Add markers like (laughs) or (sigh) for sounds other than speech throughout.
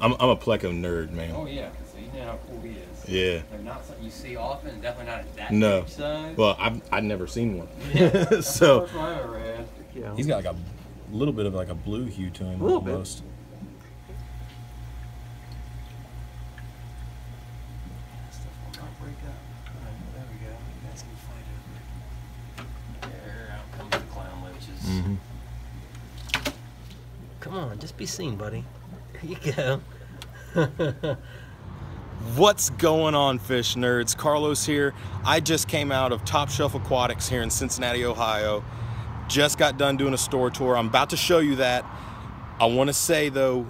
I'm, I'm a pleco nerd, man. Oh yeah, because you know how cool he is. Yeah. They're not something you see often. Definitely not at that No. big size. Well, I've I've never seen one. That's (laughs) the so first one I've ever had. Yeah. he's got like a little bit of like a blue hue to him A little bit. almost. Stuff will not break up. There we go. You guys can fight it. There, comes the clown loaches. Mhm. Come on, just be seen, buddy. You go. (laughs) What's going on, fish nerds? Carlos here. I just came out of Top Shelf Aquatics here in Cincinnati, Ohio. Just got done doing a store tour. I'm about to show you that. I want to say though,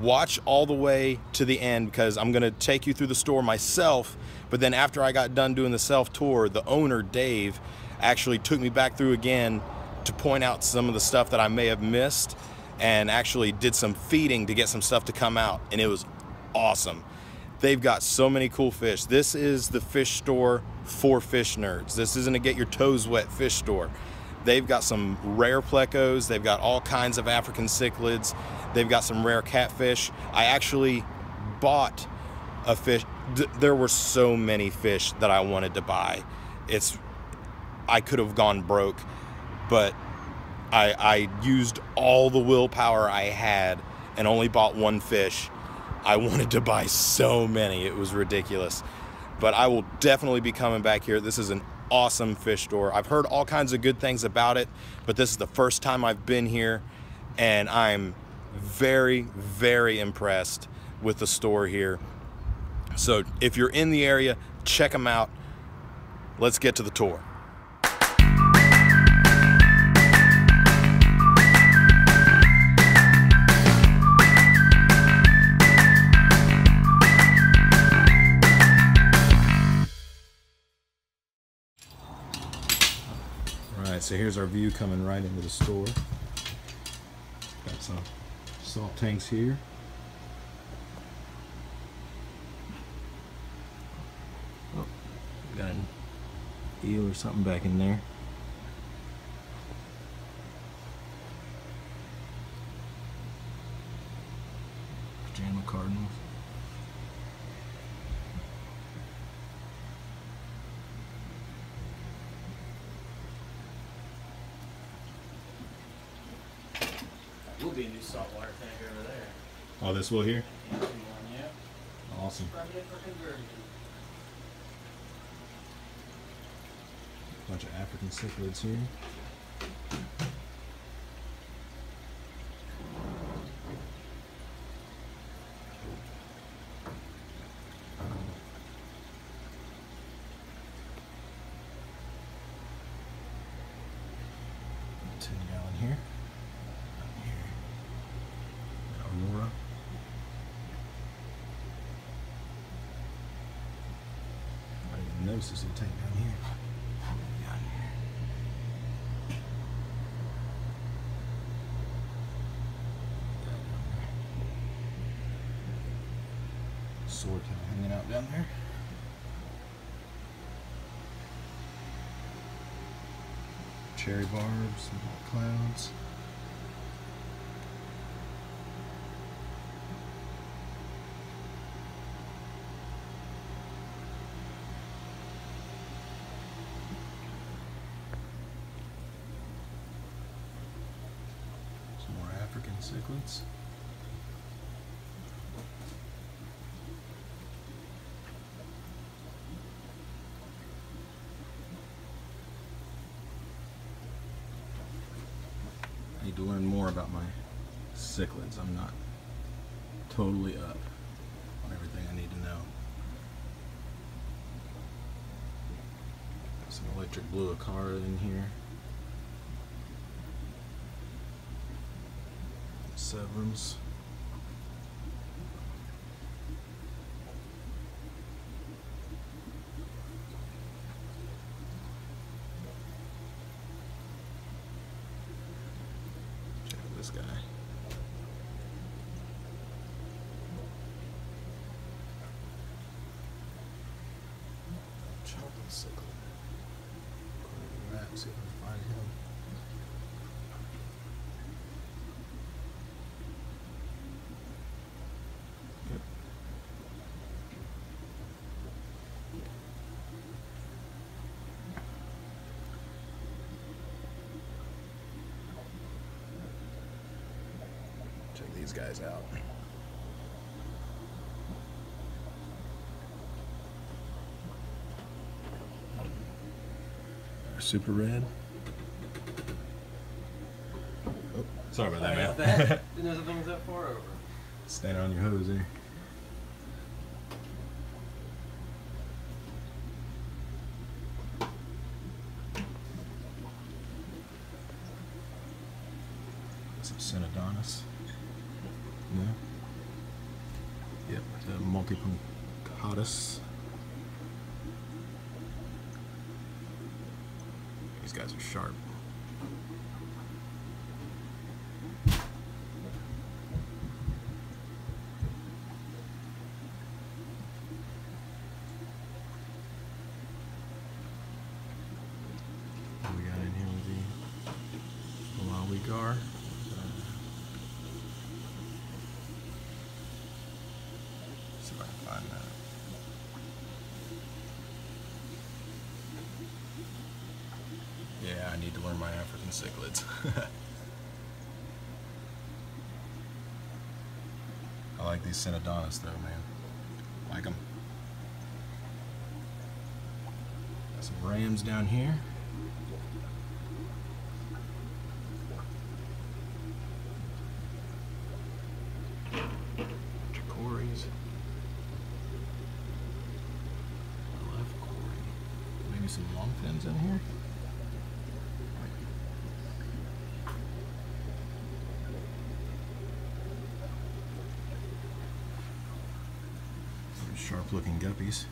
watch all the way to the end because I'm going to take you through the store myself. But then after I got done doing the self tour, the owner, Dave, actually took me back through again to point out some of the stuff that I may have missed and actually did some feeding to get some stuff to come out. And it was awesome. They've got so many cool fish. This is the fish store for fish nerds. This isn't a get your toes wet fish store. They've got some rare plecos. They've got all kinds of African cichlids. They've got some rare catfish. I actually bought a fish. th- There were so many fish that I wanted to buy. It's I could have gone broke, but I, I used all the willpower I had and only bought one fish. I (laughs) wanted to buy so many, it was ridiculous. But I will definitely be coming back here. This is an awesome fish store. I've heard all kinds of good things about it, but this is the first time I've been here, and I'm very, very impressed with the store here. So if you're in the area, check them out. Let's get to the tour. Right, so here's our view coming right into the store. Got some salt tanks here. Oh, got an eel or something back in there. Pajama cardinals. Will be a new saltwater tank over there. Oh, this will here? Awesome. Bunch of African cichlids here. Ten gallon here. Down here. Aurora. I didn't even notice there's a tank down here. Down here. Down there. Swordtail hanging out down there. Cherry barbs, clouds. Some more African cichlids. I need to learn more about my cichlids. I'm not totally up on everything I need to know. Some electric blue acara in here. Severums. Check out this guy. Chocolate cichlid. According to the map, see if I can find him. These guys out. Super red. Oh, sorry about that, man. (laughs) Didn't know something was that far over. Stand on your hose there. Some Synodontis. Yeah. Yep, the. These guys are sharp. What we got in here with the Malawi gar. See if I can find that. Yeah, I need to learn my African cichlids. (laughs) I like these Synodontis though, man. Like them. Got some rams down here. Tricories. Left quarry. Maybe some long fins in here. Some sharp looking guppies.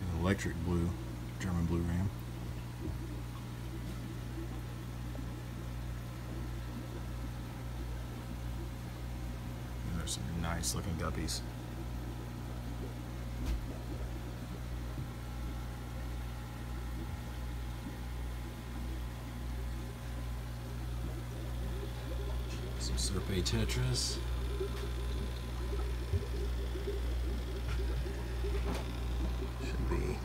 An electric blue, German blue ram. And There's some nice looking guppies. Some Serpae tetras. Should be.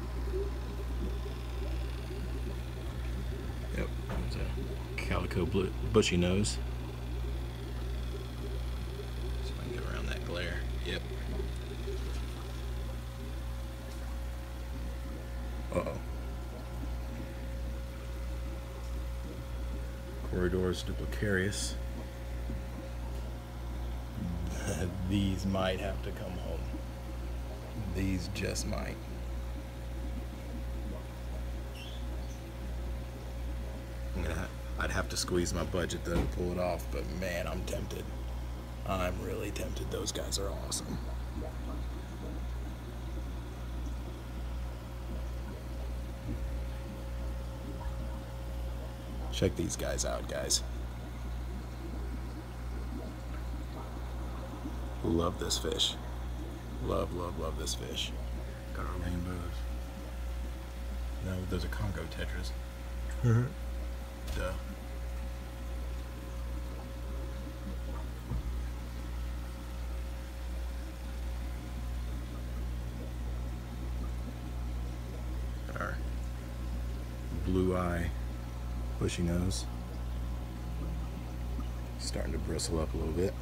Yep, there's a calico blue, bushy nose. If I can get around that glare. Yep. Uh oh. Corydoras duplicareus. (laughs) These might have to come home. These just might. I'd have to squeeze my budget though to pull it off, but man, I'm tempted. I'm really tempted. Those guys are awesome. Check these guys out, guys. Love this fish. Love, love, love this fish. Got our rainbows. No, those are Congo tetras. Mm-hmm. Duh. Got our blue eye, bushy nose. Starting to bristle up a little bit.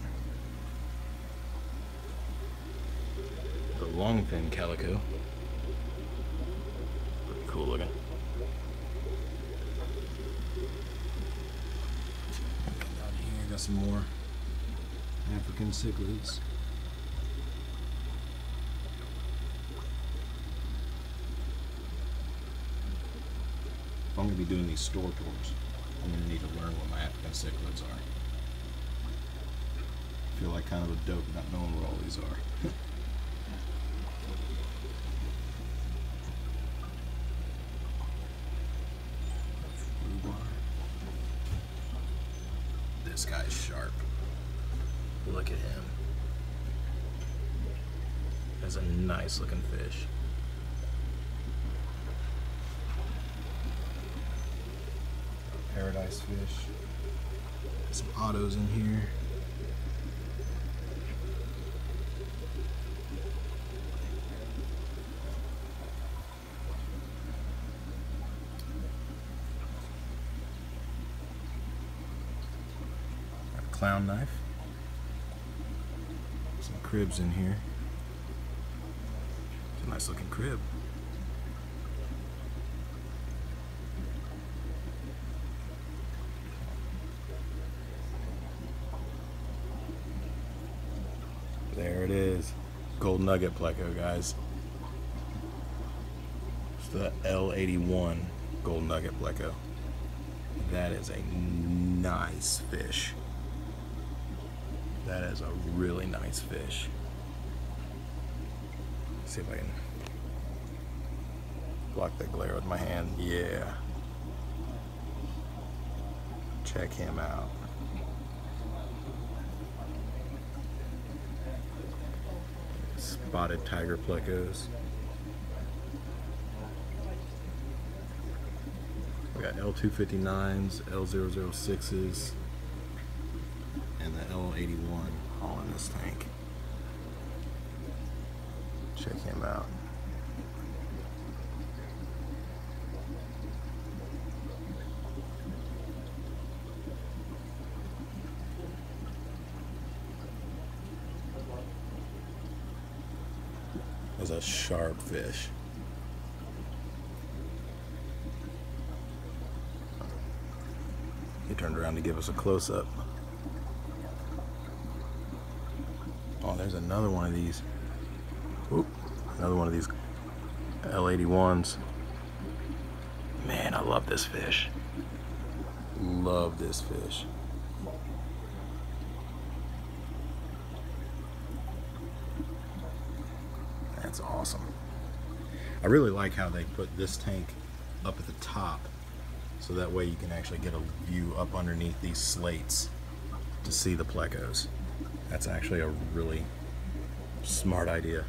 The long fin calico. Pretty cool looking. Down here, got some more African cichlids. If I'm gonna be doing these store tours, I'm gonna need to learn what my African cichlids are. I feel like kind of a dope not knowing what all these are. (laughs) Rhubarb. This guy's sharp. Look at him. That's a nice looking fish. Paradise fish. Some otos in here. Got a clown knife. Some kribs in here. It's a nice looking krib. There it is. Gold Nugget Pleco, guys. It's the L81 Gold Nugget Pleco. That is a nice fish. That is a really nice fish. Let's see if I can block that glare with my hand. Yeah. Check him out. Spotted tiger plecos. We got L259s, L006s, and L81 all in this tank. Check him out. That's a sharp fish. He turned around to give us a close up. Oh, there's another one of these. Oop, another one of these L81s. Man, I love this fish. Love this fish. That's awesome. I really like how they put this tank up at the top so that way you can actually get a view up underneath these slates to see the plecos. That's actually a really smart idea.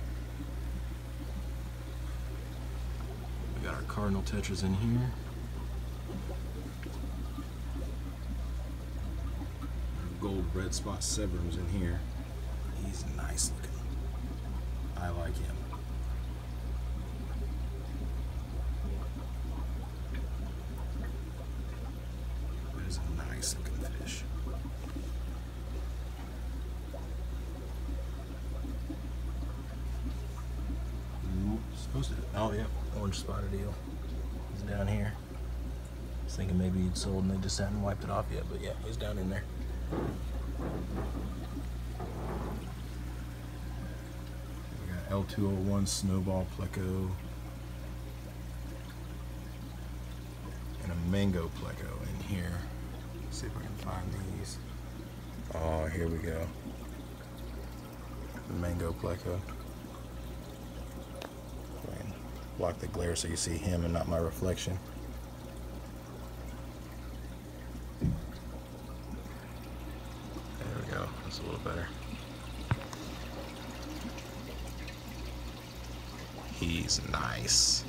We got our cardinal tetras in here. Our gold red spot severums in here. He's nice looking. I like him. That is a nice looking fish. Mm, Supposed to. Oh, yeah. Orange spotted eel. He's down here. I was thinking maybe he'd sold and they just hadn't wiped it off yet, but yeah, he's down in there. We got L201 Snowball Pleco. And a Mango Pleco in here. Let's see if I can find these. Oh, here we go. The Mango Pleco. Block the glare so you see him and not my reflection. There we go. That's a little better. He's nice.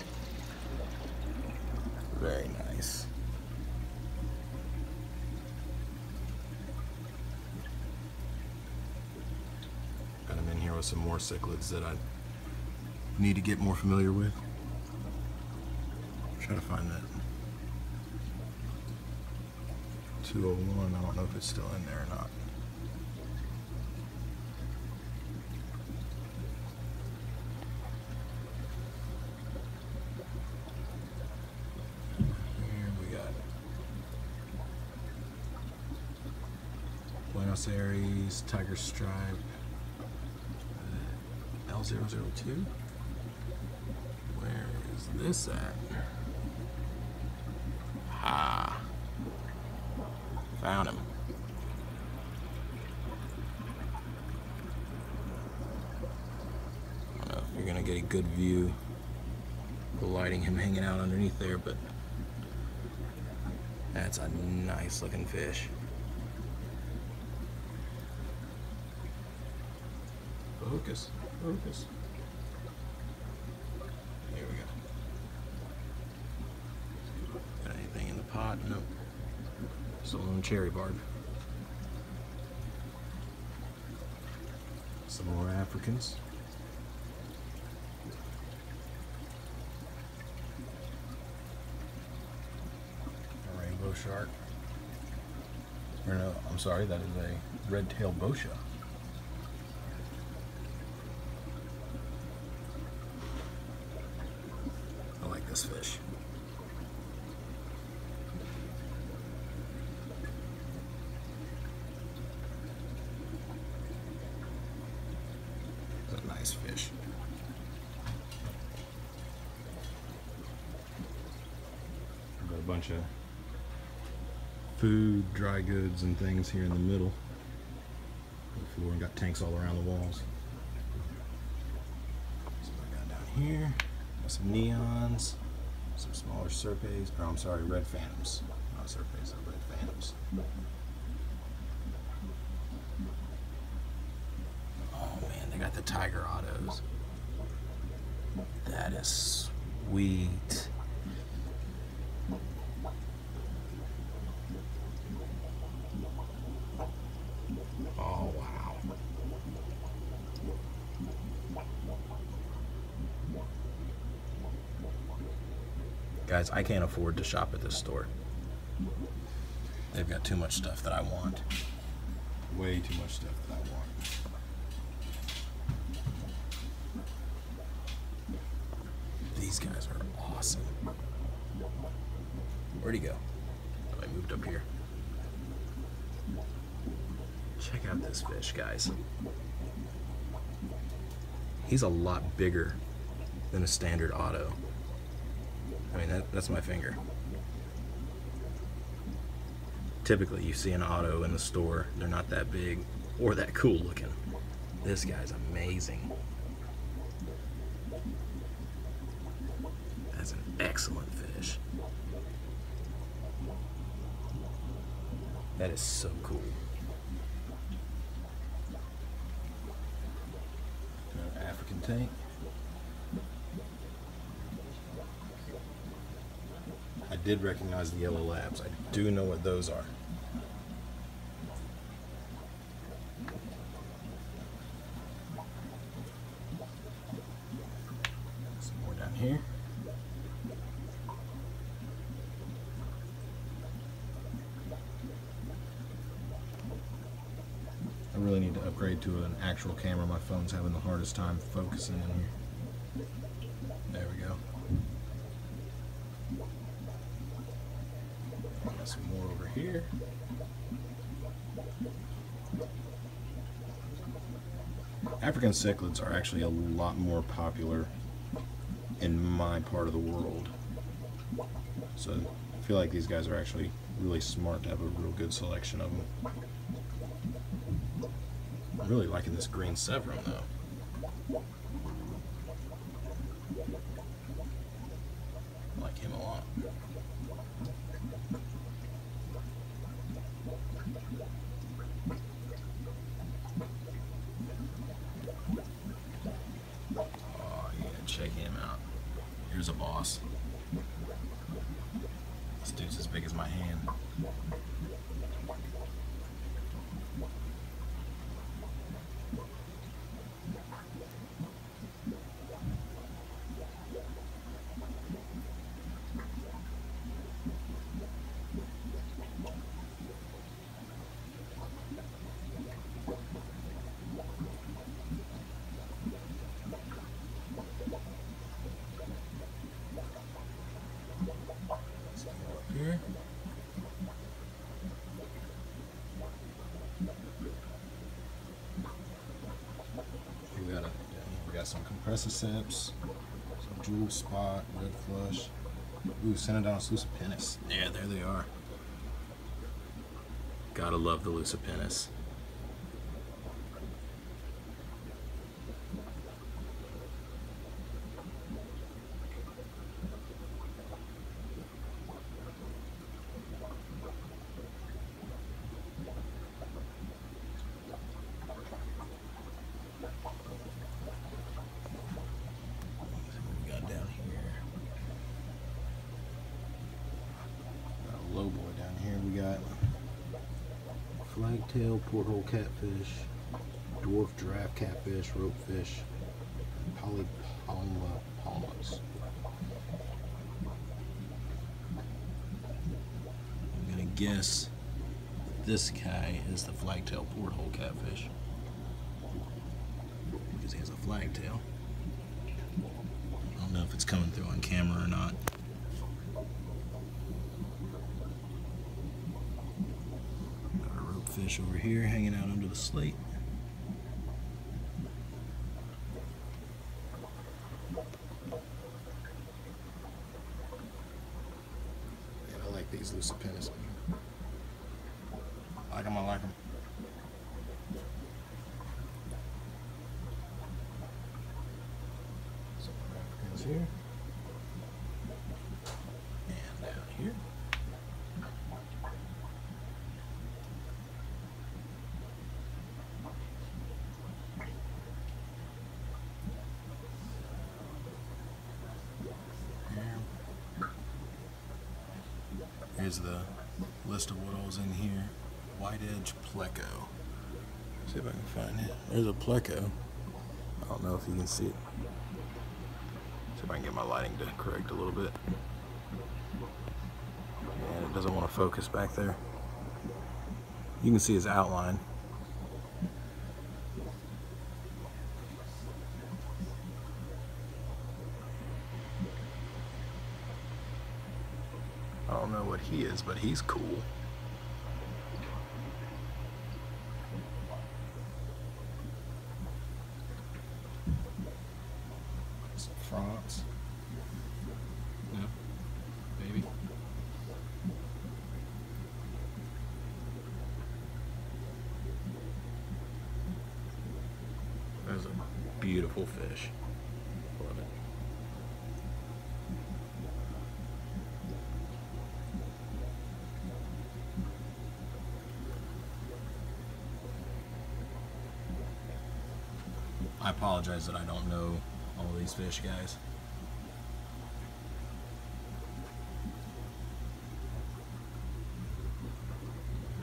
Very nice. Got him in here with some more cichlids that I need to get more familiar with. Try to find that 201. I don't know if it's still in there or not. Here we got Buenos Aires, Tiger Stripe, uh, L002. Where is this at? Ha! Found him. I don't know if you're gonna get a good view. The lighting, him hanging out underneath there, but that's a nice looking fish. Focus, focus. Here we go. Got anything in the pot? No. Still on cherry barb. Some more Africans. A rainbow shark. Or no, I'm sorry, that is a red-tailed bosha. this fish. It's a nice fish. Got a bunch of food, and things here in the middle the floor, and got tanks all around the walls. So I got down here, got some neons, some smaller Serpes, or I'm sorry, red phantoms. Not Serpes, they're red phantoms. Oh man, they got the Tiger otos. That is sweet. Oh wow. Guys, I can't afford to shop at this store. They've got too much stuff that I want. Way too much stuff that I want. These guys are awesome. Where'd he go? Oh, I moved up here. Check out this fish, guys. He's a lot bigger than a standard oto. I mean, that, that's my finger. Typically, you see an oto in the store, they're not that big or that cool looking. This guy's amazing. That's an excellent fish. That is so cool. African tank. I did recognize the yellow labs. I do know what those are. Some more down here. I really need to upgrade to an actual camera. My phone's having the hardest time focusing in here. There we go. Got some more over here. African cichlids are actually a lot more popular in my part of the world. So I feel like these guys are actually really smart to have a real good selection of them. I'm really liking this green Severum though. I like him a lot. Oh yeah, check him out. Here's a boss. This dude's as big as my hand. Let's go up here. We got a, we got some sips, some jewel spot, red flush. Ooh, Synodontis lucipinnis. Yeah, there they are. Gotta love the lucipinnis. What we got down here? Got a low boy down here. We got flagtail, porthole catfish, dwarf giraffe catfish, ropefish, polypterus palmas. I'm gonna guess this guy is the flagtail porthole catfish because he has a flagtail. On don't know if it's coming through on camera or not. Got a rope fish over here hanging out under the slate. Yeah, I like these Lucipinnis. I like them, I like them. Some Africans here. And down here. Here's the list of what was in here. White edge pleco. See if I can find it. There's a pleco. I don't know if you can see it. See if I can get my lighting to correct a little bit. And it doesn't want to focus back there. You can see his outline. I don't know what he is, but he's cool. Some frogs. No, baby. That's a beautiful fish. Love it. I apologize that I don't know all these fish, guys.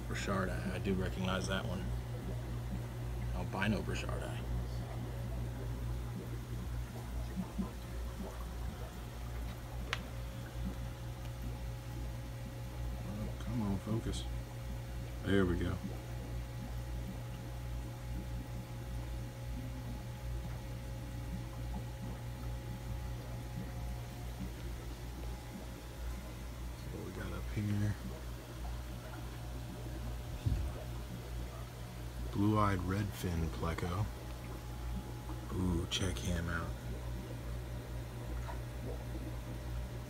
Burchard, I, I do recognize that one. Albino Burchard. Oh, come on, focus. There we go. What we got up here? Blue-eyed redfin pleco. Ooh, check him out.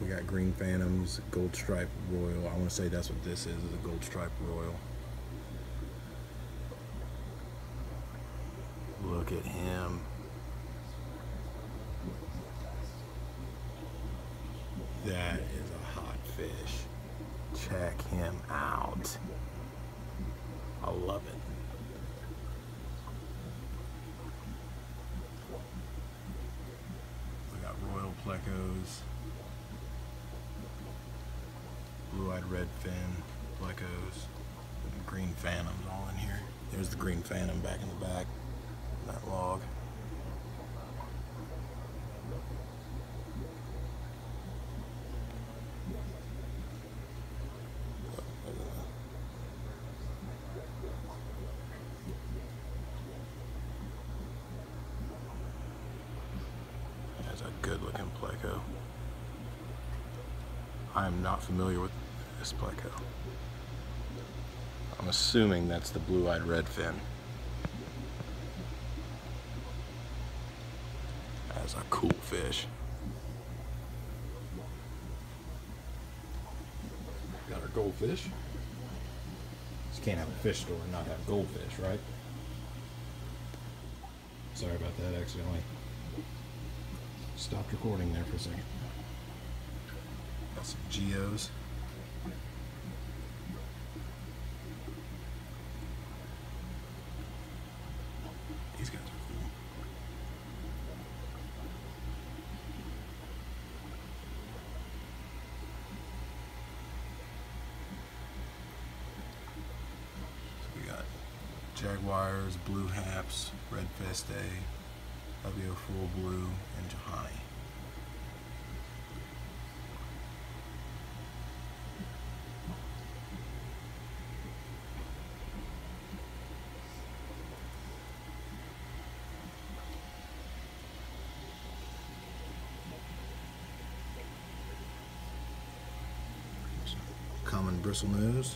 We got green phantoms, gold stripe royal. I want to say that's what this is, is a gold stripe royal. Look at him. That is a hot fish. Check him out. I love it. We got royal plecos, blue-eyed redfin and green phantoms all in here. There's the green phantom back in the back, that log. That's a good looking pleco. I am not familiar with this pleco. I'm assuming that's the blue-eyed redfin. That's a cool fish. Got our goldfish. Just can't have a fish store and not have goldfish, right? Sorry about that, accidentally stopped recording there for a second. Got some geos. Blue Haps, Red Fest A, WO Full Blue, and Johanni. Common bristle nose.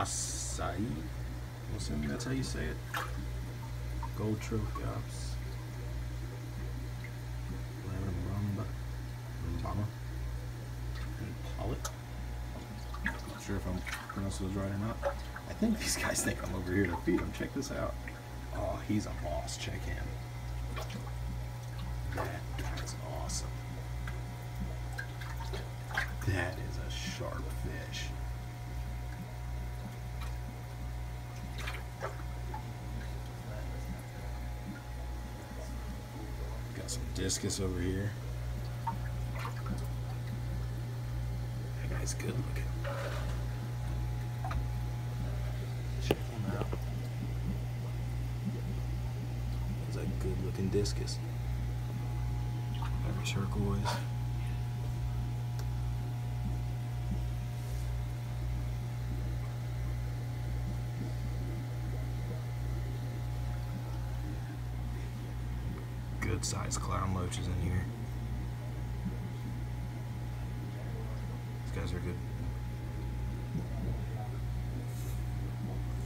Acai. I'm assuming that's how you say it. Gold trophy cups. Lamb Ramba. And Pollock. Not sure if I'm pronouncing those right or not. I think these guys think I'm over here to feed them. Check this out. Oh, he's a boss. Check him. That awesome. That is a sharp fish. Some discus over here. That guy's good looking. Check him out. He's a good looking discus. Every circle turquoise. Good sized clown loaches in here. These guys are good.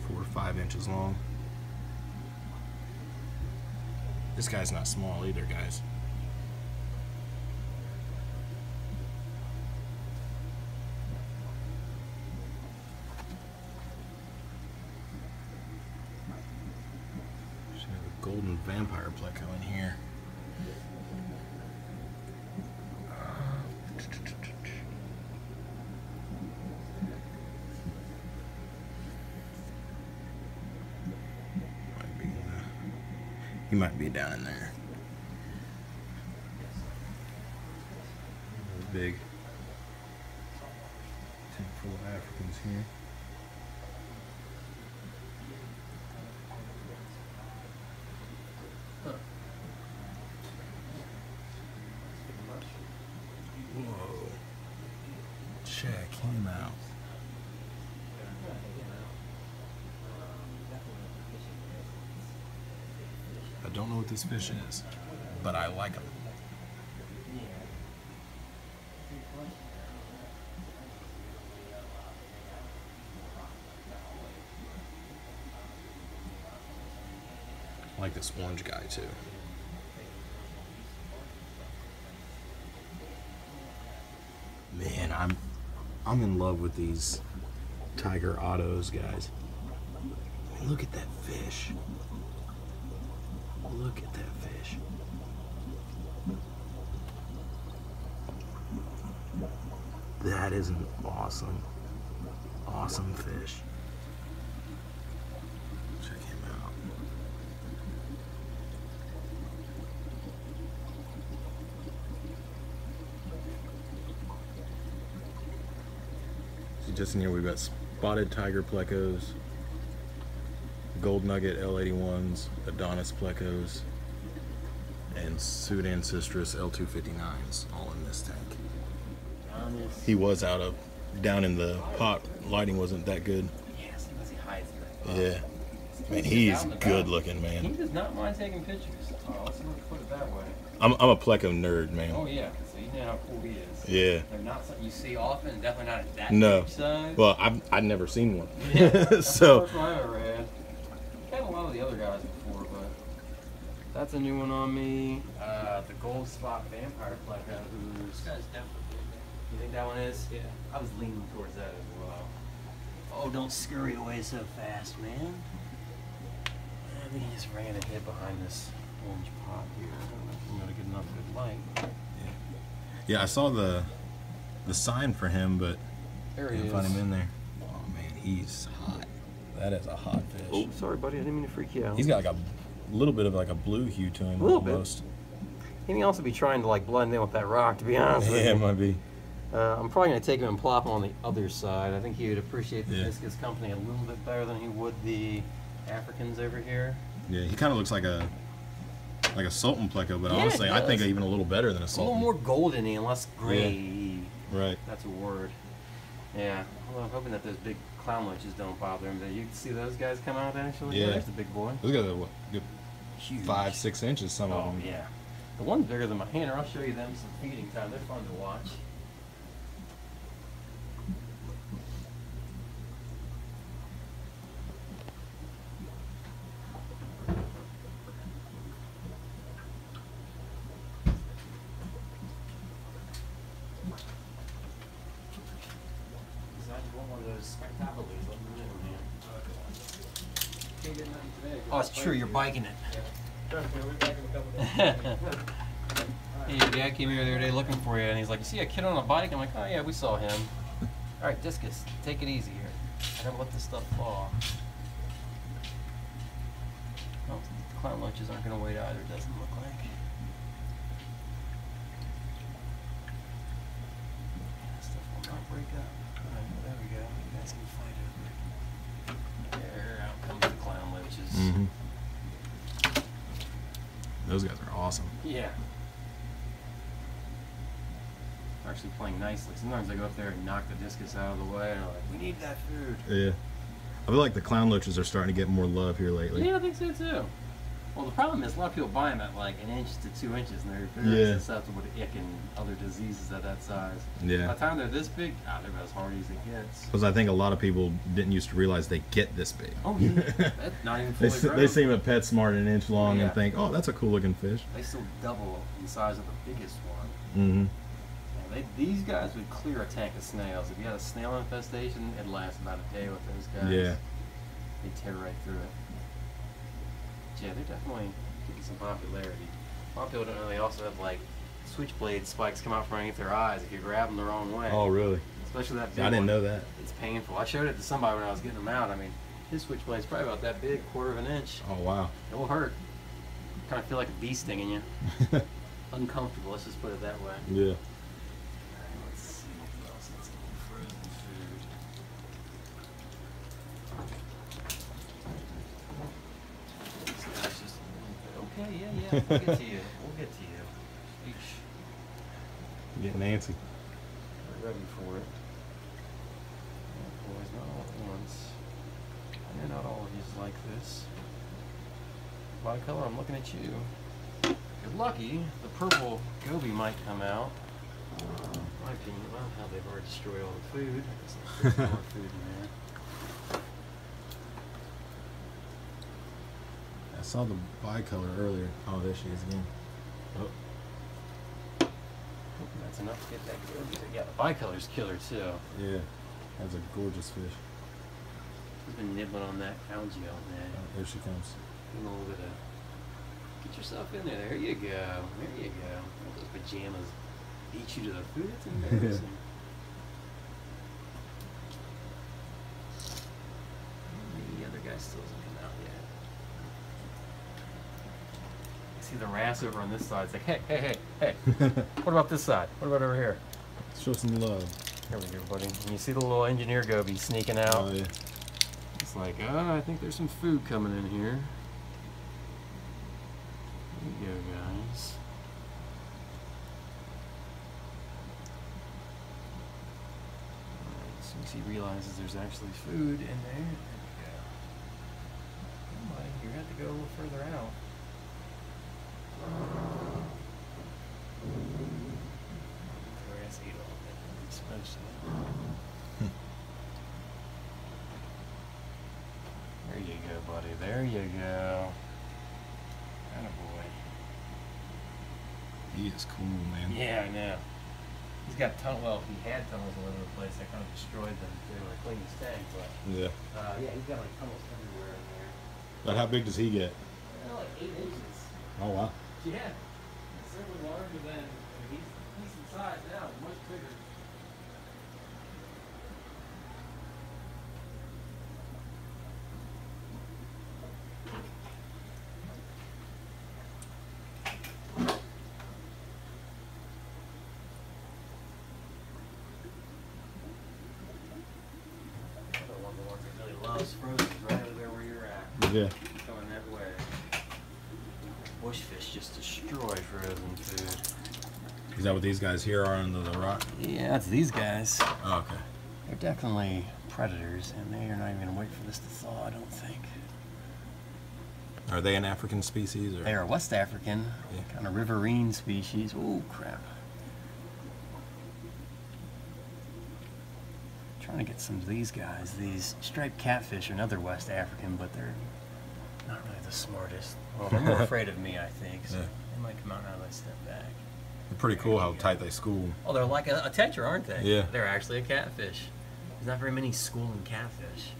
Four or five inches long. This guy's not small either, guys. Should have a golden vampire pleco in here. Might be, uh, he might be down there. Another big tank full of Africans here. Whoa. Check him out. I don't know what this fish is, but I like him. I like this orange guy too. Man, I'm I'm in love with these Tiger Otos guys. I mean, look at that fish. Look at that fish. That is an awesome, awesome fish. Check him out. So just in here we've got spotted tiger plecos, gold nugget L81s, Adonis plecos, and Sudan Cistrus L259s all in this tank. He was out of down in the pot. Lighting wasn't that good. Yes, because he hides. Yeah. Man, he's good looking, man. He does not mind taking pictures. Oh, let's put it that way. I'm, I'm a pleco nerd, man. Oh yeah, because you know how cool he is. Yeah. They're not something you see often. Definitely not at that No. size. Well, I've I've never seen one. Yeah, (laughs) so first one I've ever had. I've had a lot of the other guys before, but that's a new one on me. Uh, the Gold Spot Vampire Pleco, who's This guy's definitely you think that one is? Yeah. I was leaning towards that as well. Oh, don't scurry away so fast, man. I think he just ran and hid behind this orange pot here. I don't know if I'm gonna get enough good light. yeah, yeah, I saw the the sign for him, but There he couldn't is. find him in there. Oh man, he's hot. That is a hot fish. Oh, sorry, buddy. I didn't mean to freak you out. He's got like a little bit of like a blue hue to him A little bit. He may also be trying to like blend in with that rock. To be honest with Yeah, it might be. Uh, I'm probably going to take him and plop him on the other side. I think he would appreciate the Yeah. Company a little bit better than he would the Africans over here. Yeah, he kind of looks like a like a Sultan pleco, but Yeah, honestly, I think even a little better than a It's a little more goldeny and less gray. Right. That's a word. Yeah. Well, I'm hoping that those big clown loaches don't bother him. You can see those guys come out actually. Yeah. There's the big boy. Those guys are what, good Huge. five, six inches. Some of Oh them. yeah. The one's bigger than my hand. I'll show you them some feeding time. They're fun to watch. one of those spectaculars. Let me know, man. True. You're biking it. (laughs) hey, your dad came here the other day looking for you, and he's like, "You see a kid on a bike?" I'm like, "Oh yeah, we saw him." All right, discus, take it easy here. I gotta let this stuff fall. Oh, the clown loaches aren't gonna wait either. Doesn't look like. Stuff will not break up. All right, there we go. You guys can fight over it. There, out comes the clown loaches. hmm Those guys are awesome. Yeah. They're actually playing nicely. Sometimes I go up there and knock the discus out of the way, and I'm like, we need that food. Yeah. I feel like the clown loaches are starting to get more love here lately. Yeah, I think so too. Well, the problem is a lot of people buy them at like an inch to two inches, and they're very Yeah. susceptible to ick and other diseases at that size. Yeah. By the time they're this big, ah, they're about as hardy as it gets. Because I think a lot of people didn't used to realize they get this big. Oh, yeah. (laughs) That's not even they, fully se- grown. they see them at PetSmart an inch long Yeah. and think, oh, that's a cool looking fish. They still double in size of the biggest one. Mm-hmm. They, these guys would clear a tank of snails. If you had a snail infestation, it'd last about a day with those guys. Yeah. They tear right through it. Yeah, they're definitely getting some popularity. A lot of people don't know they also have like switchblade spikes come out from underneath their eyes if you grab them the wrong way. Oh, really? Especially that big I didn't one. know that. It's painful. I showed it to somebody when I was getting them out. I mean, his switchblade's probably about that big, quarter of an inch. Oh, wow. It will hurt. Kind of feel like a bee stinging you. (laughs) Uncomfortable. Let's just put it that way. yeah. Alright, let's see what else. Let's get frozen food. This guy's just a little yeah, yeah. We'll get to you. We'll get to you. Eesh. Get Nancy. We're ready for it. Oh, yeah, boys, not all at once. And they're not all just like this. Bicolor, I'm looking at you. If you're lucky, the purple goby might come out. My opinion, well, how they've already destroyed all the food. I guess (laughs) there's more food in there. I saw the bicolor earlier. Oh, there she is again. Oh. oh that's enough to get that goby. Yeah, the bicolor's killer too. Yeah. That's a gorgeous fish. He's been nibbling on that algae all day. Oh, there she comes. Give him a little bit of. Get yourself in there. There you go. There you go. Those pajamas beat you to the food. It's (laughs) embarrassing. the other guy still hasn't come out yet. See the wrasse over on this side. It's like, hey, hey, hey, hey. (laughs) what about this side? What about over here? Show some love. Here we go, buddy. And you see the little engineer goby sneaking out. Oh, yeah. It's like, oh, I think there's some food coming in here. There you go, guys. Alright, as soon as he realizes there's actually food in there, there we go. Oh, buddy, you have to go a little further out. Wrasse ate all of it. Supposed. There you go, buddy. There you go. Attaboy. He is cool, man. Yeah, I know. He's got tunnel. Well, he had tunnels all over the place. I kind of destroyed them They were clean his tank, but Yeah. uh, yeah, he's got like tunnels everywhere in there. But how big does he get? Uh, like eight inches. Oh, wow. Yeah. It's certainly larger than. I mean, he's decent size now, much bigger. Another one of ones that frozen right over there where you're at. Yeah. Coming that way. Bushfish just destroy frozen food. Is that what these guys here are under the rock? Yeah, that's these guys. Oh, okay. They're definitely predators, and they are not even gonna wait for this to thaw. I don't think. Are they an African species? Or? They are West African, Yeah. kind of riverine species. Oh crap! I'm trying to get some of these guys. These striped catfish are another West African, but they're not really the smartest. Well, they're more (laughs) afraid of me, I think. So Yeah. they might come out now if I step back. They're pretty cool how tight they school. Oh, they're like a, a tetra, aren't they? Yeah. They're actually a catfish. There's not very many schooling catfish.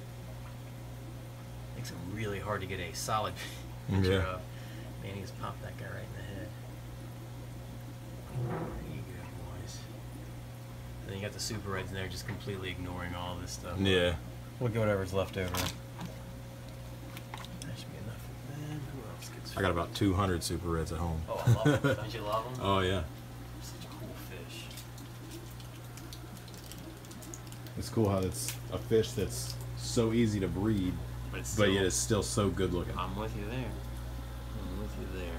Makes it really hard to get a solid (laughs) picture Yeah. of. Man, he just popped that guy right in the head. There you go, boys. And then you got the super reds in there just completely ignoring all this stuff. Yeah. We'll get whatever's left over. That should be enough of. Who else gets I got about 200 super reds at home. Oh, I love them. (laughs) Don't you love them? Oh yeah. Such cool fish. It's cool how it's a fish that's so easy to breed, But it's but yet it's still so good looking. I'm with you there. I'm with you there.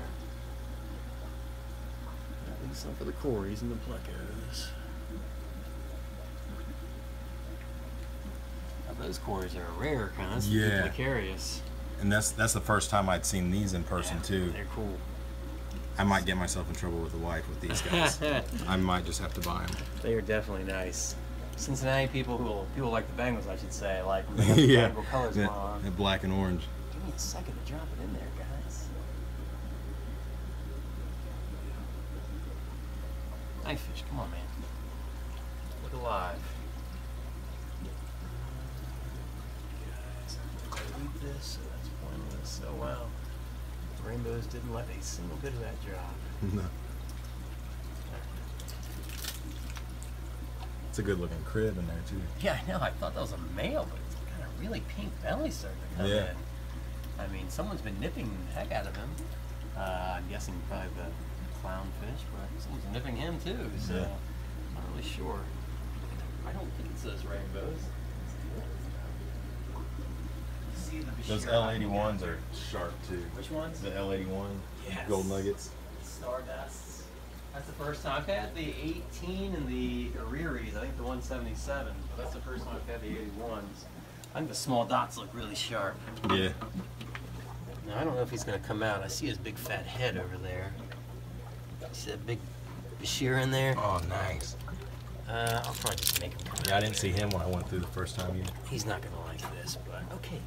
At least some for the Corys and the Plecos. Now those Corys are rare kind. That's Yeah. the duplicareus. And that's that's the first time I'd seen these in person Yeah, too. They're cool. I might get myself in trouble with the wife with these guys. (laughs) I might just have to buy them. they are definitely nice. Cincinnati people who people like the Bengals, I should say, like (laughs) the yeah. Colors yeah. going on. yeah, Black and orange. Give me a second to drop it in there, guys. Knife fish, come on, man. Look alive. Guys, I eat this, so that's pointless. Oh wow. Rainbows didn't let a single bit of that drop. No. It's a good looking krib in there too. Yeah, I know. I thought that was a male, but it's got a really pink belly starting to come Yeah. in. I mean, someone's been nipping the heck out of him. Uh, I'm guessing probably the clownfish, but someone's nipping him too. So Yeah. I'm not really sure. I don't think it's those rainbows. Those L81s are sharp too. Which ones? The L81 Yes. gold nuggets. Stardust. That's the first time I've had the 18 and the Ariris. I think the 177, but that's the first time I've had the 81s. I think the small dots look really sharp. Yeah. Now I don't know if he's gonna come out. I see his big fat head over there. See that big bichir in there? Oh, nice. Uh, I'll probably just make him Yeah, I didn't see him when I went through the first time either. He's not gonna like this, but okay.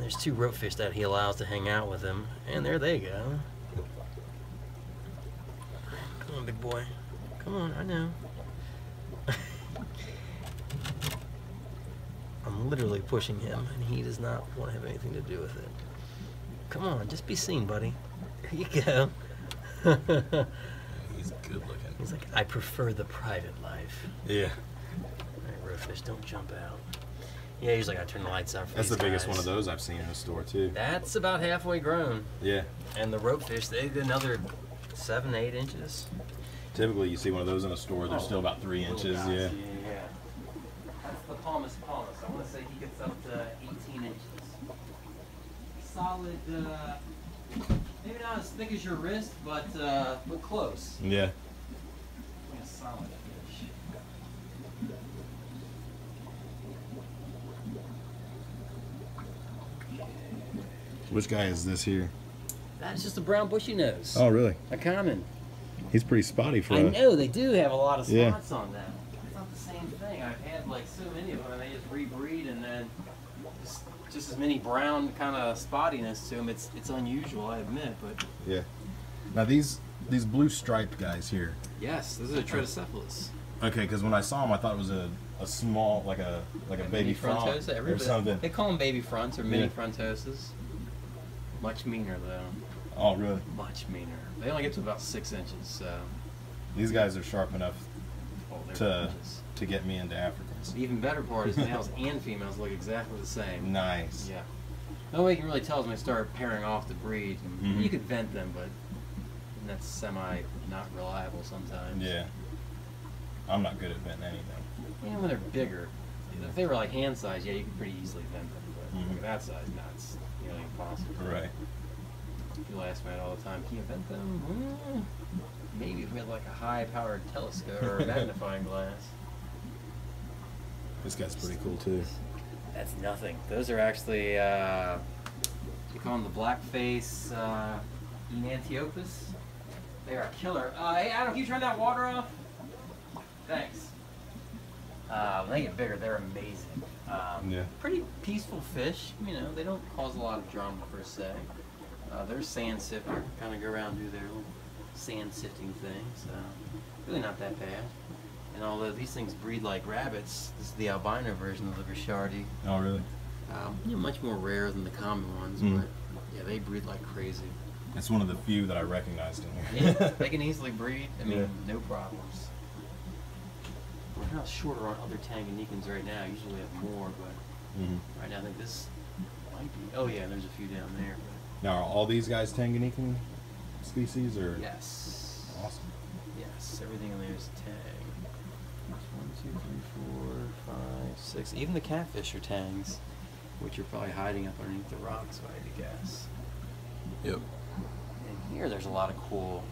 And there's two ropefish that he allows to hang out with him, and there they go. Come on, big boy. Come on, I know. (laughs) I'm literally pushing him, and he does not want to have anything to do with it. Come on, just be seen, buddy. There you go. (laughs) He's good looking. He's like, I prefer the private life. Yeah. Alright, ropefish, don't jump out. Yeah, usually I turn the lights out for That's the biggest guys. one of those I've seen in the store too. That's about halfway grown. Yeah. And the ropefish, they did another seven, eight inches. Typically you see one of those in a store, they're Oh. still about three inches. Little Yeah. guys, yeah. That's the palmas palmas. I want to say he gets up to 18 inches. Solid, uh, maybe not as thick as your wrist, but, uh, but close. Yeah. Like a solid fish. Which guy is this here? That's just a brown bushy nose. Oh, really? A common. He's pretty spotty for I a. know they do have a lot of Yeah. spots on them. It's not the same thing. I've had like so many of them, and they just rebreed, and then just, just as many brown kind of spottiness to them. It's it's unusual, I admit, but Yeah. Now these these blue striped guys here. yes, this is a tretocephalus. Okay, because when I saw him, I thought it was a, a small like a like a baby front frontosa. or something. They call them baby fronts or mini Yeah. frontoses. Much meaner though. Oh, really? Much meaner. They only get to about six inches, so These guys are sharp enough oh, to gorgeous. to get me into Africans. The even better part is males and females look exactly the same. Nice. Yeah. No way you can really tell is when they start pairing off the breed. And Mhm. You could vent them, but that's semi not reliable sometimes. Yeah. I'm not good at venting anything. Even when they're bigger, if they were like hand size, yeah, you could pretty easily vent them. But Mhm. look at that size, no, it's nearly impossible. Right. People ask me all the time. Can you vent them? Mm, maybe if we had like a high-powered telescope or a magnifying glass. This guy's pretty cool too. That's nothing. Those are actually, uh, you call them the blackface uh, Enantiopus. They are killer. Uh, hey, Adam, can you turn that water off? Thanks. Uh, when they get bigger, they're amazing. Um, Yeah. Pretty peaceful fish. You know, they don't cause a lot of drama per se. Uh, they're sand sifter. Kind of go around and do their little sand sifting thing. So really not that bad. And although these things breed like rabbits, this is the albino version of the Richardi. Oh, really? Um, you know, much more rare than the common ones, Mm. but yeah, they breed like crazy. It's one of the few that I recognized in here. Yeah, (laughs) they can easily breed. I mean, Yeah. no problems. We're kind of shorter on other Tanganyikans right now. Usually we have more, but Mhm. right now I think this might be. Oh yeah, there's a few down there. Now, are all these guys Tanganyikan species or? Yes. Awesome. Yes, everything in there is tang. One, two, three, four, five, six. Even the catfish are tangs, which are probably hiding up underneath the rocks, if I had to guess. Yep. And here there's a lot of cool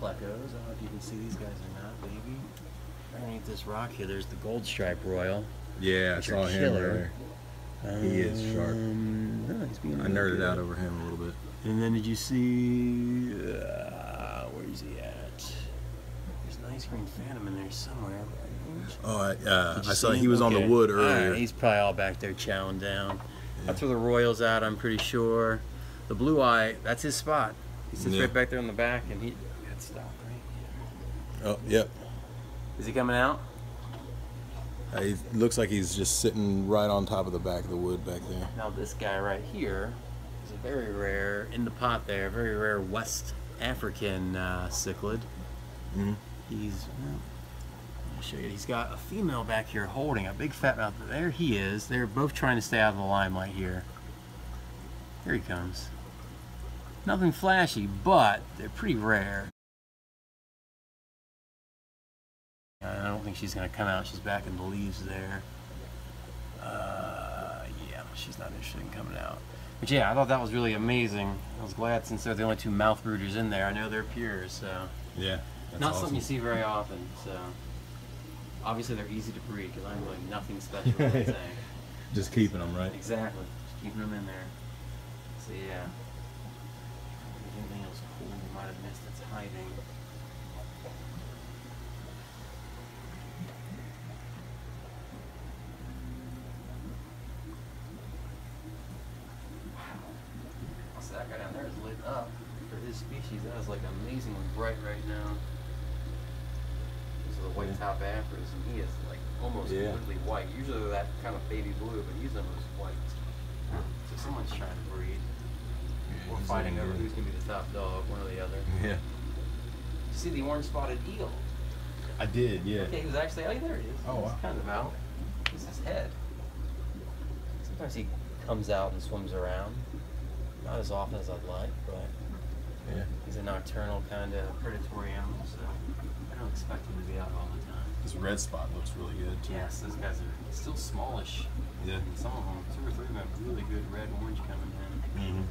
plecos. I don't know if you can see these guys or not, maybe. Underneath this rock here, there's the gold stripe royal. Yeah, I saw him killer. earlier. He is sharp. Um, no, he's being I nerded good. out over him a little bit. And then did you see? Uh, where's he at? There's an ice cream phantom in there somewhere. Oh, I, uh, I saw he was on the Okay. wood right, earlier. he's probably all back there chowing down. Yeah. That's where the Royals at. I'm pretty sure. The blue eye. That's his spot. He sits Yeah. right back there on the back, and he. Got stopped right here. Oh, yep. Is he coming out? Uh, he looks like he's just sitting right on top of the back of the wood back there. Now this guy right here is a very rare in the pot there, very rare West African uh, cichlid. Mhm. He's well, I'll show you. He's got a female back here holding a big fat mouth. There he is. They're both trying to stay out of the limelight here. Here he comes. Nothing flashy, but they're pretty rare. I don't think she's gonna come out. She's back in the leaves there. Uh, yeah, she's not interested in coming out. But yeah, I thought that was really amazing. I was glad since they're the only two mouth brooders in there. I know they're pure, so Yeah. That's not awesome. something you see very often. So obviously they're easy to breed because I'm like nothing special. (laughs) thing. Just keeping them, right? Exactly, just keeping them in there. So yeah. Anything else cool you might have missed that's hiding? So that guy down there is lit up for his species. That is like amazingly bright right now. This is the white top afras, and he is like almost Yeah. completely white. Usually they're that kind of baby blue, but he's almost white. So someone's trying to breed. We're fighting over who's gonna be the top dog, one or the other. Yeah. You see the orange spotted eel? I did, yeah. Okay, he was actually. Oh, there he is. Oh, He's wow. kind of out. This is his head. Sometimes he comes out and swims around. Not as often as I'd like, but Yeah. he's a nocturnal kind of predatory animal, so I don't expect him to be out all the time. This red spot looks really good. too. Yes, those guys are still smallish. Yeah. And some of them, two or three of them, have really good red orange coming in. Mm-hmm.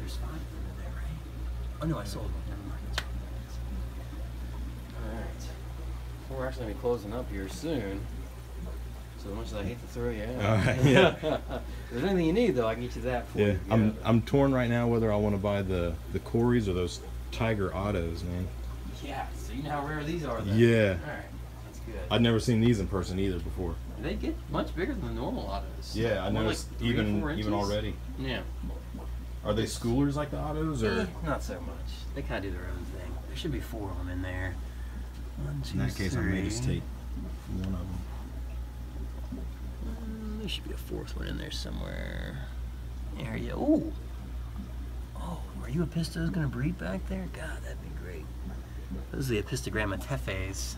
There's five of them in there, right? Oh no, I sold one. Never mind. All right. We're actually gonna be closing up here soon. So much as I hate to throw you out. All right, (laughs) yeah. if there's anything you need, though, I can get you that for Yeah. you. I'm I'm torn right now whether I want to buy the the Corys or those Tiger Otos, man. Yeah. So you know how rare these are. Then. Yeah. All right. That's good. I'd never seen these in person either before. they get much bigger than the normal otos. Yeah, I More noticed like three even even already. Yeah. Are they schoolers like the otos or? Eh, not so much. They kind of do their own thing. There should be four of them in there. One, two, In that case, I may just three. take one of them. There should be a fourth one in there somewhere. There you Ooh. Oh, are you Apistos gonna breed back there? God, that'd be great. This is the Apistogramma tefes,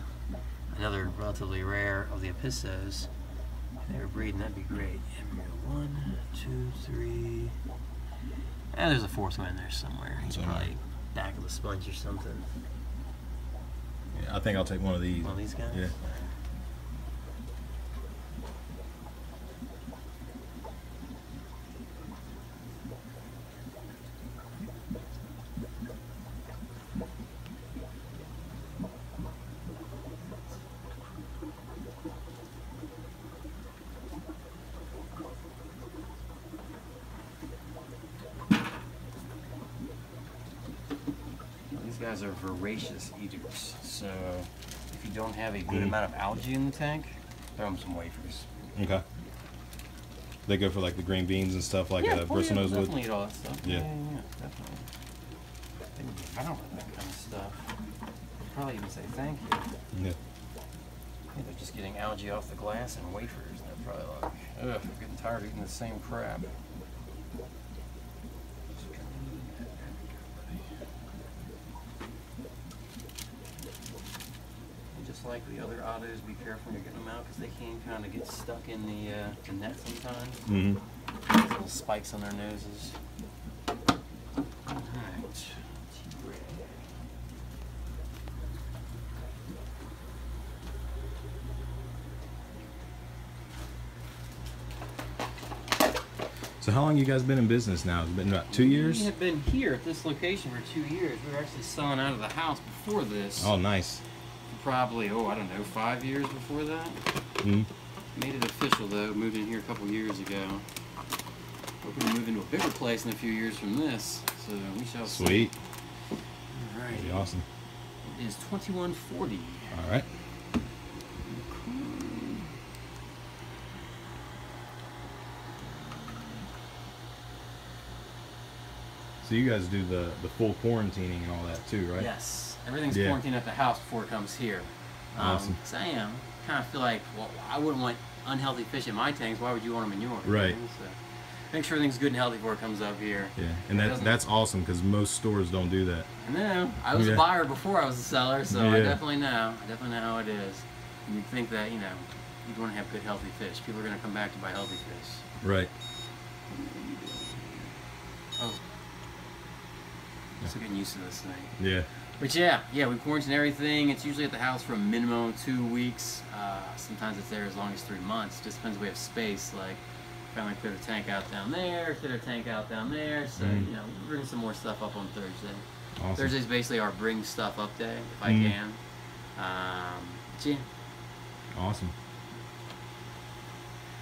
another relatively rare of the Apistos. If they were breeding, that'd be great. Go one, two, three. And there's a fourth one in there somewhere. He's It's probably back of the sponge or something. Yeah, I think I'll take one of these. One of these guys? Yeah. These guys are voracious eaters. So if you don't have a good Mhm. amount of algae in the tank, throw them some wafers. Okay. They go for like the green beans and stuff like uh, oh, Bristlenose yeah, would. definitely eat all that stuff. Yeah. Yeah, yeah, yeah, definitely. They would devour that kind of stuff. Probably even say thank you. Yeah. Yeah, they're just getting algae off the glass and wafers, and they're probably like, ugh, I'm getting tired of eating the same crap. And Just like the other ottos, be careful when you're getting them out because they can kind of get stuck in the, uh, the net sometimes. Mm-hmm. Those little spikes on their noses. Alright. So how long you guys been in business now? It's been about two years. We have been here at this location for two years. We were actually selling out of the house before this. Oh, nice. Probably, oh, I don't know, five years before that. Mm. Made it official though. Moved in here a couple years ago. Hoping to move into a bigger place in a few years from this. So we shall see. Sweet. Alright. Pretty awesome. It is 2140. All right. So you guys do the the full quarantining and all that too, right? Yes. Everything's Yeah. quarantined at the house before it comes here. Um, Awesome. 'cause I am. Kind of feel like, well, I wouldn't want unhealthy fish in my tanks. Why would you want them in yours? you Right. know? So make sure everything's good and healthy before it comes up here. Yeah, and that that's awesome because most stores don't do that. I know. I was Yeah. a buyer before I was a seller, so I definitely know. I definitely know how it is. And you think that, you know, you want to have good, healthy fish. People are going to come back to buy healthy fish. Right. Oh. Still getting used to this thing. Yeah. But yeah, yeah, we quarantine everything. It's usually at the house for a minimum of two weeks. Uh, sometimes it's there as long as three months. Just depends if we have space. Like, finally put a tank out down there, put a tank out down there. So, Mhm. you know, bring some more stuff up on Thursday. Awesome. Thursday's basically our bring stuff up day, if I Mhm. can. Um, but yeah, Awesome.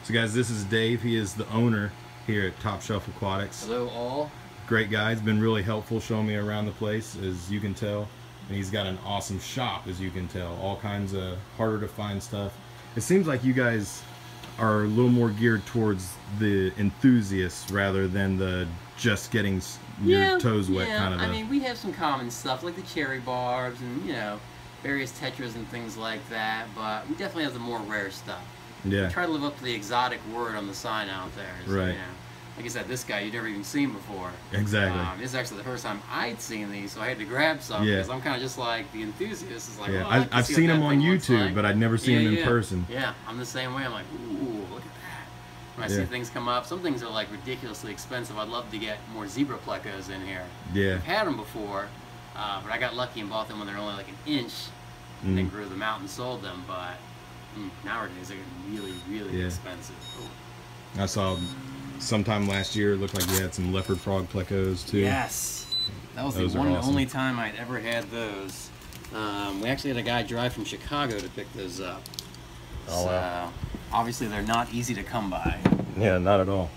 So guys, this is Dave. He is the owner here at Top Shelf Aquatics. hello all. Great guy. He's been really helpful showing me around the place, as you can tell. And he's got an awesome shop, as you can tell. All kinds of harder to find stuff. It seems like you guys are a little more geared towards the enthusiasts rather than the just getting your toes wet yeah. kind of I a. mean, we have some common stuff like the cherry barbs and you know various tetras and things like that, but we definitely have the more rare stuff. yeah. Try to live up to the exotic word on the sign out there. So, Right. You know, like I said, this guy you'd never even seen before. Exactly. Um, this is actually the first time I'd seen these, so I had to grab some Yeah. because I'm kind of just like the enthusiast. Is like, yeah. "Oh, I I, can I've see seen them on YouTube, like." but I'd never seen yeah, him in yeah. person. Yeah, I'm the same way. I'm like, ooh, look at that. When I Yeah. see things come up, some things are like ridiculously expensive. I'd love to get more zebra plecos in here. Yeah. I've had them before, uh, but I got lucky and bought them when they're only like an inch, and then Mm. grew them out and sold them. But mm, nowadays they're getting really, really Yeah. expensive. Ooh. I saw sometime last year. It looked like you had some leopard frog plecos too. Yes, that was Those the one and awesome. only time I'd ever had those. Um, we actually had a guy drive from Chicago to pick those up. Oh, wow. Obviously, they're not easy to come by. Yeah, not at all.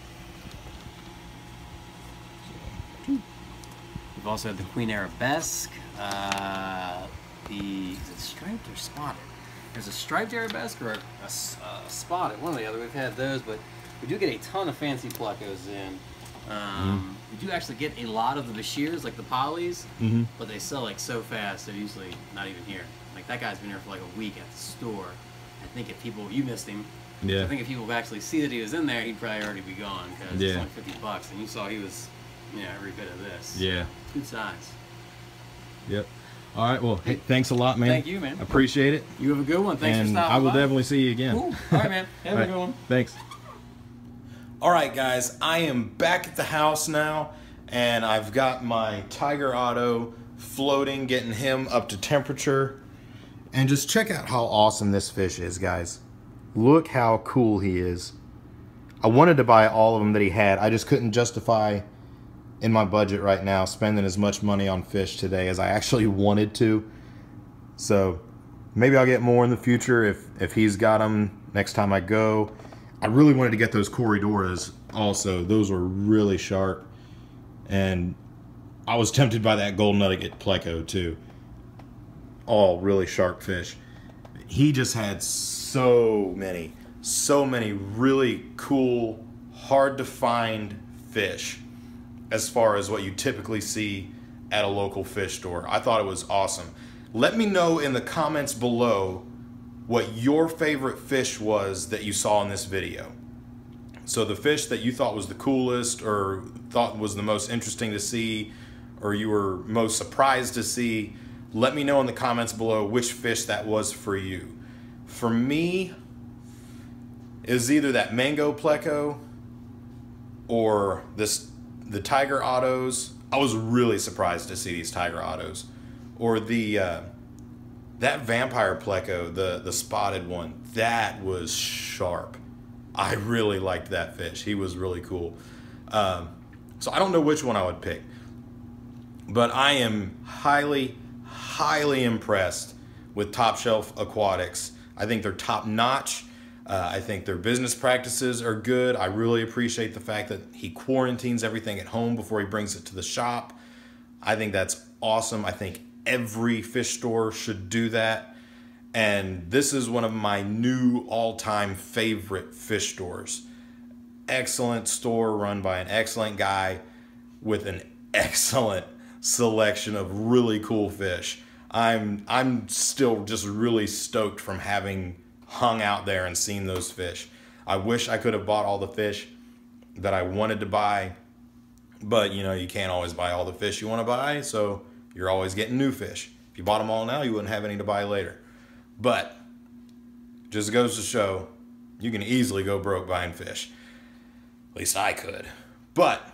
We've also had the Queen Arabesque, uh, the is it striped or spotted? There's a striped arabesque or a spotted, one or the other. We've had those, but we do get a ton of fancy plecos in. Um, We do actually get a lot of the bichirs, like the polys, Mm-hmm. but they sell like so fast they're usually not even here. Like that guy's been here for like a week at the store. I think if people you missed him, Yeah. I think if people actually see that he was in there, he'd probably already be gone because it's Yeah. only fifty bucks, and you saw he was, you know, every bit of this. Yeah. Good size. Yep. All right. Well, hey, thanks a lot, man. Thank you, man. Appreciate it. You have a good one. Thanks and for stopping I will by. definitely see you again. Cool. All right, man. (laughs) Have All a right. good one. Thanks. All right, guys. I am back at the house now, and I've got my Tiger Oto floating, getting him up to temperature. And just check out how awesome this fish is, guys. Look how cool he is. I wanted to buy all of them that he had. I just couldn't justify in my budget right now spending as much money on fish today as I actually wanted to. So maybe I'll get more in the future if if he's got them next time I go. I really wanted to get those Corydoras also. Those were really sharp. And I was tempted by that golden nugget pleco too. All really sharp fish. He just had so many, so many really cool, hard to find fish as far as what you typically see at a local fish store. I thought it was awesome. Let me know in the comments below what your favorite fish was that you saw in this video. So the fish that you thought was the coolest or thought was the most interesting to see or you were most surprised to see, let me know in the comments below which fish that was for you. For me, is either that mango pleco or this the tiger ottos. I was really surprised to see these tiger ottos, or the uh, that vampire pleco, the the spotted one. That was sharp. I really liked that fish. He was really cool. Um, so I don't know which one I would pick, but I am highly, highly impressed with Top Shelf Aquatics. I think they're top notch. Uh, I think their business practices are good. I really appreciate the fact that he quarantines everything at home before he brings it to the shop. I think that's awesome. I think every fish store should do that. And this is one of my new all time favorite fish stores. Excellent store run by an excellent guy with an (laughs) excellent selection of really cool fish. I'm I'm still just really stoked from having hung out there and seen those fish. I wish I could have bought all the fish that I wanted to buy, but you know, you can't always buy all the fish you want to buy, so you're always getting new fish. If you bought them all now, you wouldn't have any to buy later. But just goes to show you can easily go broke buying fish. At least I could. But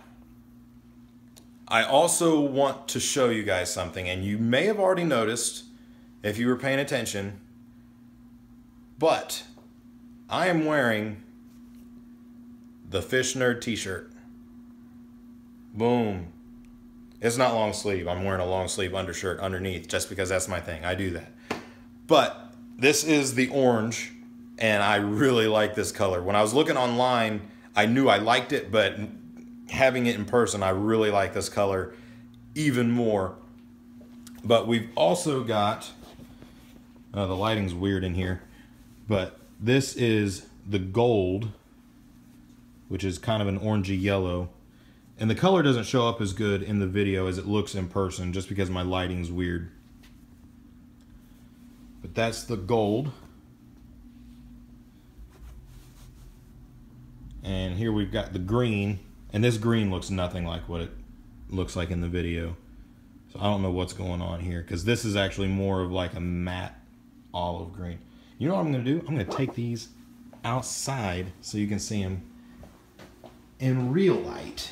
I also want to show you guys something, and you may have already noticed if you were paying attention but I am wearing the Fish Nerd t shirt. Boom. It's not long sleeve. I'm wearing a long sleeve undershirt underneath just because that's my thing. I do that. But this is the orange, and I really like this color. When I was looking online, I knew I liked it, but having it in person, I really like this color even more. But we've also got, uh, the lighting's weird in here. But this is the gold, which is kind of an orangey yellow. And the color doesn't show up as good in the video as it looks in person just because my lighting's weird. But that's the gold. And here we've got the green. And this green looks nothing like what it looks like in the video. So I don't know what's going on here because this is actually more of like a matte olive green. You know what I'm going to do? I'm going to take these outside so you can see them in real light.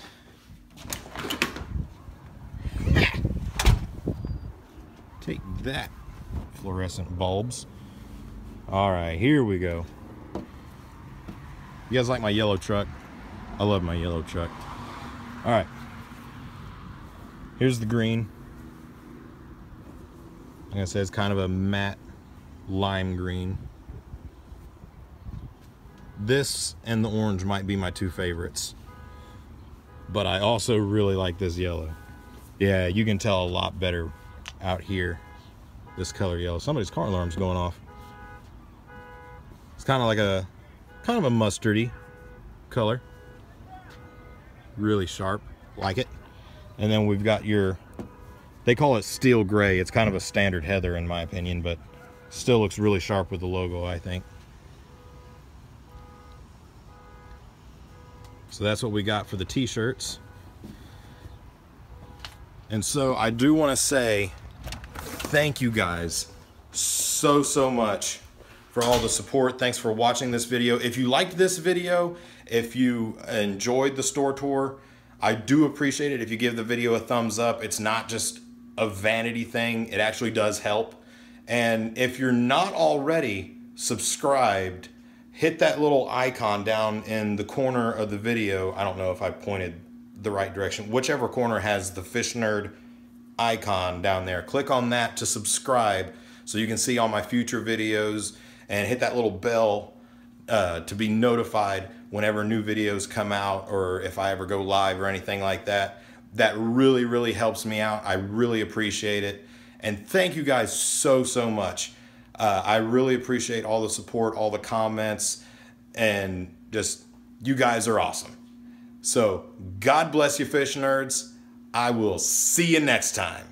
Take that, fluorescent bulbs. All right, here we go. You guys like my yellow truck? I love my yellow truck. All right. Here's the green. Like I said, it's kind of a matte lime green. This and the orange might be my two favorites. But I also really like this yellow. Yeah, you can tell a lot better out here. This color yellow. Somebody's car alarm's going off. It's kind of like a, kind of a mustardy color. Really sharp, like it. And then we've got your, they call it steel gray. It's kind of a standard heather in my opinion, but Still looks really sharp with the logo, I think. So that's what we got for the t-shirts. And so I do want to say thank you guys so, so much for all the support. Thanks for watching this video. If you liked this video, if you enjoyed the store tour, I do appreciate it if you give the video a thumbs up. It's not just a vanity thing. It actually does help. And if you're not already subscribed, hit that little icon down in the corner of the video. I don't know if I pointed the right direction. Whichever corner has the Fish Nerd icon down there. Click on that to subscribe so you can see all my future videos and hit that little bell uh, to be notified whenever new videos come out or if I ever go live or anything like that. That really, really helps me out. I really appreciate it. And thank you guys so, so much. Uh, I really appreciate all the support, all the comments, and just you guys are awesome. So, God bless you, fish nerds. I will see you next time.